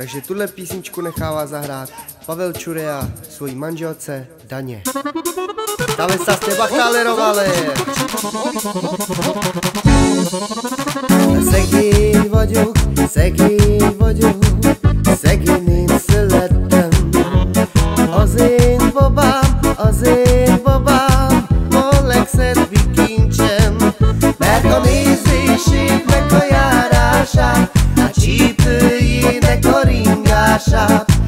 Takže tuhle písničku nechává zahrát Pavel Čurea svojí manželce Daně. Dále se s bakálerovali. Szegény segi vodu, segi vodu, én születtem. se letem. Ozin vobám, ozin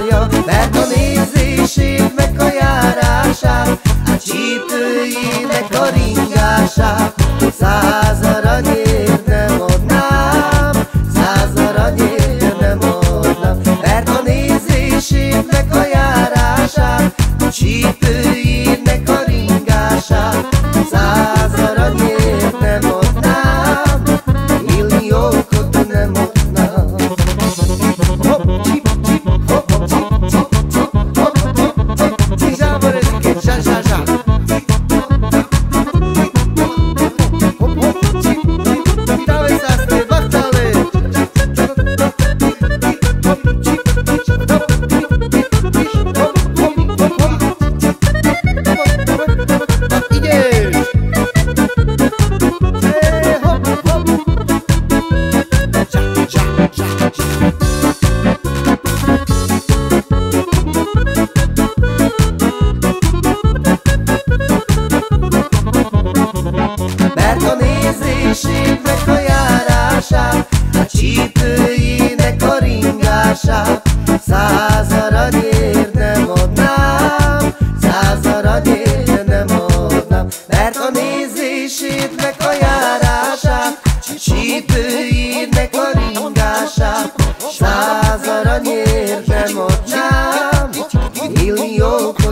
várja, mert a nézését meg a járását, a csípőjének a ringását, a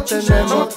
tenemos